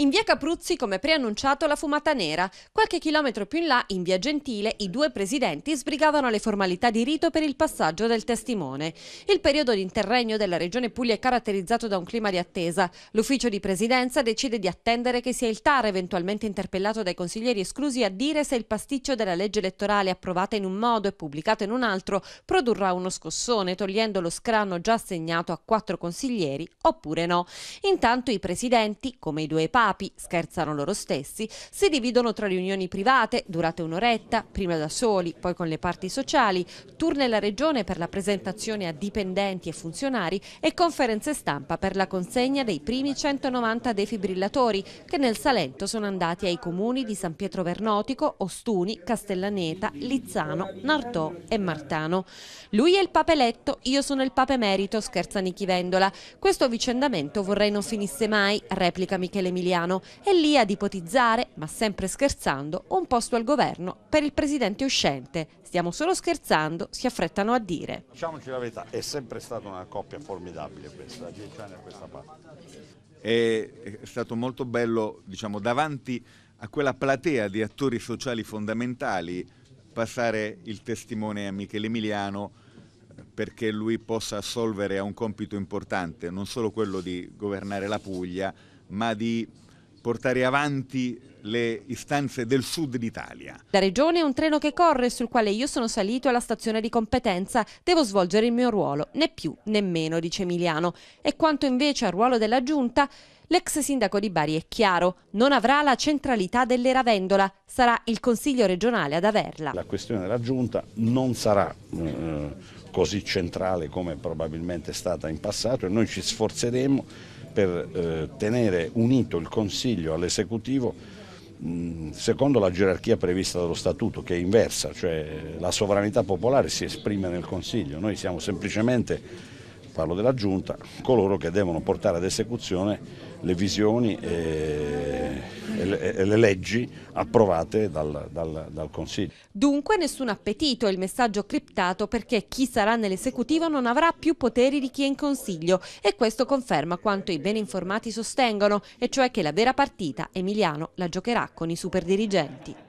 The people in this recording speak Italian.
In via Capruzzi, come preannunciato, la fumata nera. Qualche chilometro più in là, in via Gentile, i due presidenti sbrigavano le formalità di rito per il passaggio del testimone. Il periodo di interregno della Regione Puglia è caratterizzato da un clima di attesa. L'ufficio di presidenza decide di attendere che sia il TAR, eventualmente interpellato dai consiglieri esclusi, a dire se il pasticcio della legge elettorale approvata in un modo e pubblicata in un altro produrrà uno scossone, togliendo lo scranno già assegnato a quattro consiglieri, oppure no. Intanto i presidenti, come i due papi, papi, scherzano loro stessi, si dividono tra riunioni private, durate un'oretta, prima da soli, poi con le parti sociali, tour nella regione per la presentazione a dipendenti e funzionari e conferenze stampa per la consegna dei primi 190 defibrillatori che nel Salento sono andati ai comuni di San Pietro Vernotico, Ostuni, Castellaneta, Lizzano, Nardò e Martano. Lui è il Papa eletto, io sono il Papa emerito, scherza Nichi Vendola. Questo vicendamento vorrei non finisse mai, replica Michele Emiliano italiano e lì ad ipotizzare, ma sempre scherzando, un posto al governo per il presidente uscente. Stiamo solo scherzando, si affrettano a dire. Diciamoci la verità, è sempre stata una coppia formidabile questa, da dieci anni a questa parte. È, stato molto bello, diciamo, davanti a quella platea di attori sociali fondamentali passare il testimone a Michele Emiliano perché lui possa assolvere a un compito importante, non solo quello di governare la Puglia, ma di portare avanti le istanze del sud d'Italia. La regione è un treno che corre sul quale io sono salito alla stazione di competenza, devo svolgere il mio ruolo, né più né meno, dice Emiliano. E quanto invece al ruolo della giunta, l'ex sindaco di Bari è chiaro, non avrà la centralità dell'Eravendola, sarà il Consiglio regionale ad averla. La questione della giunta non sarà eh, così centrale come probabilmente è stata in passato e noi ci sforzeremo per eh, tenere unito il Consiglio all'esecutivo secondo la gerarchia prevista dallo Statuto che è inversa, cioè la sovranità popolare si esprime nel Consiglio, noi siamo semplicemente, parlo della Giunta, coloro che devono portare ad esecuzione le visioni e e le, le leggi approvate dal, dal, dal, Consiglio. Dunque nessun appetito, il messaggio criptato perché chi sarà nell'esecutivo non avrà più poteri di chi è in Consiglio e questo conferma quanto i ben informati sostengono, e cioè che la vera partita Emiliano la giocherà con i superdirigenti.